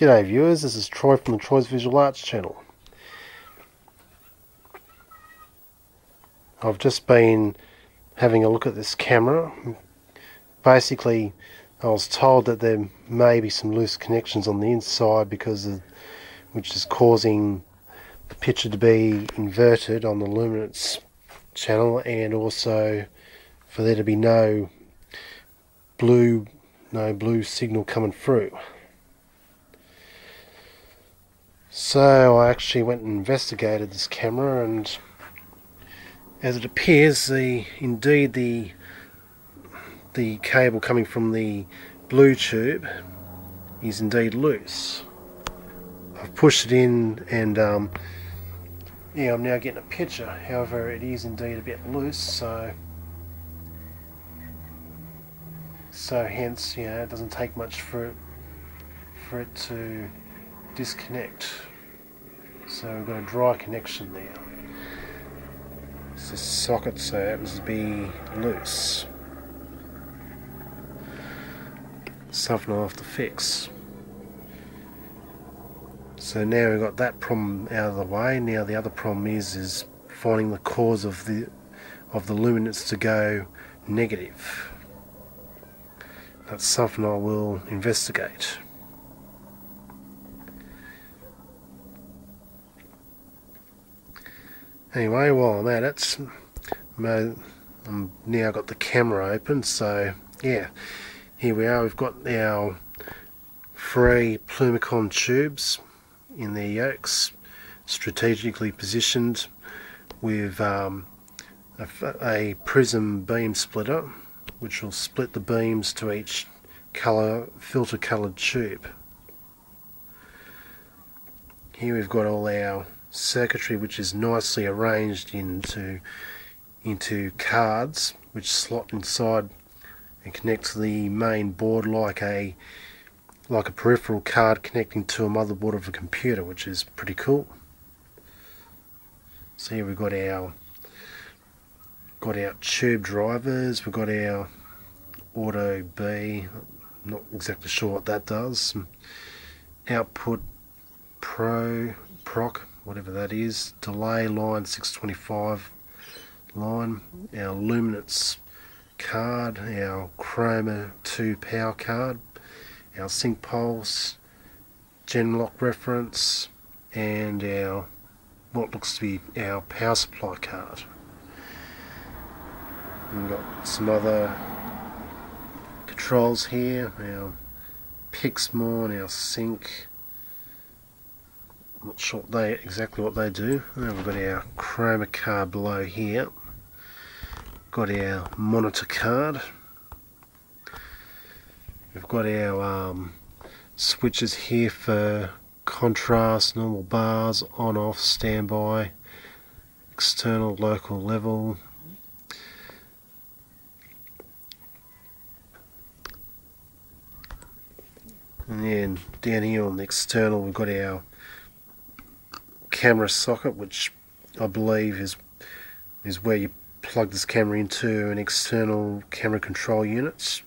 G'day viewers, this is Troy from the Troy's Visual Arts channel. I've just been having a look at this camera. Basically, I was told that there may be some loose connections on the inside because of, which is causing the picture to be inverted on the luminance channel and also for there to be no blue no blue signal coming through. So I actually went and investigated this camera and as it appears the indeed the the cable coming from the blue tube is indeed loose. I've pushed it in and um, yeah I'm now getting a picture however it is indeed a bit loose so so hence you know it doesn't take much for it for it to disconnect. So we've got a dry connection there. It's a socket so it to be loose. Something I'll have to fix. So now we've got that problem out of the way. Now the other problem is is finding the cause of the of the luminance to go negative. That's something I will investigate. Anyway, while I'm at it, I'm now got the camera open, so yeah, here we are. We've got our three Plumbicon tubes in their yokes, strategically positioned with um, a, a prism beam splitter, which will split the beams to each color filter coloured tube. Here we've got all our circuitry which is nicely arranged into into cards which slot inside and connect to the main board like a like a peripheral card connecting to a motherboard of a computer which is pretty cool. So here we've got our got our tube drivers we've got our auto B I'm not exactly sure what that does output pro proc whatever that is, delay line 625 line, our luminance card, our chroma 2 power card, our sync pulse, genlock reference, and our what looks to be our power supply card. We've got some other controls here, our Pixmore, our sync, not sure what they exactly what they do. we've got our chroma card below here. Got our monitor card. We've got our um, switches here for contrast, normal bars, on off, standby, external, local, level. And then down here on the external we've got our camera socket which I believe is is where you plug this camera into an external camera control units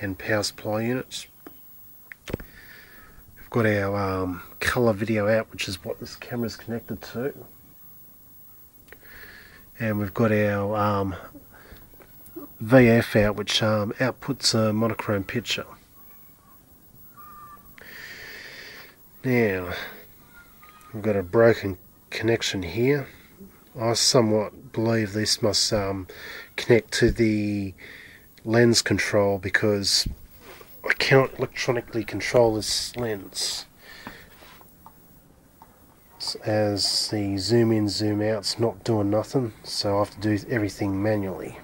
and power supply units. We've got our um, color video out which is what this camera is connected to and we've got our um, VF out which um, outputs a monochrome picture. Now We've got a broken connection here. I somewhat believe this must um, connect to the lens control because I cannot electronically control this lens as the zoom in zoom out's not doing nothing so I have to do everything manually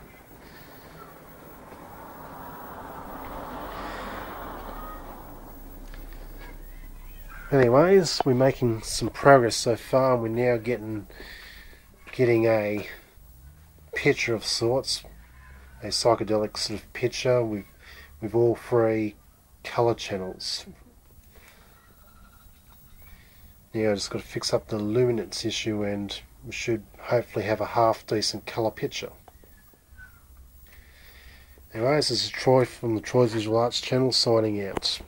anyways we're making some progress so far. And we're now getting getting a picture of sorts a psychedelic sort of picture with with all three color channels. Now I just got to fix up the luminance issue and we should hopefully have a half decent color picture. Anyways this is Troy from the Troy's Visual Arts channel signing out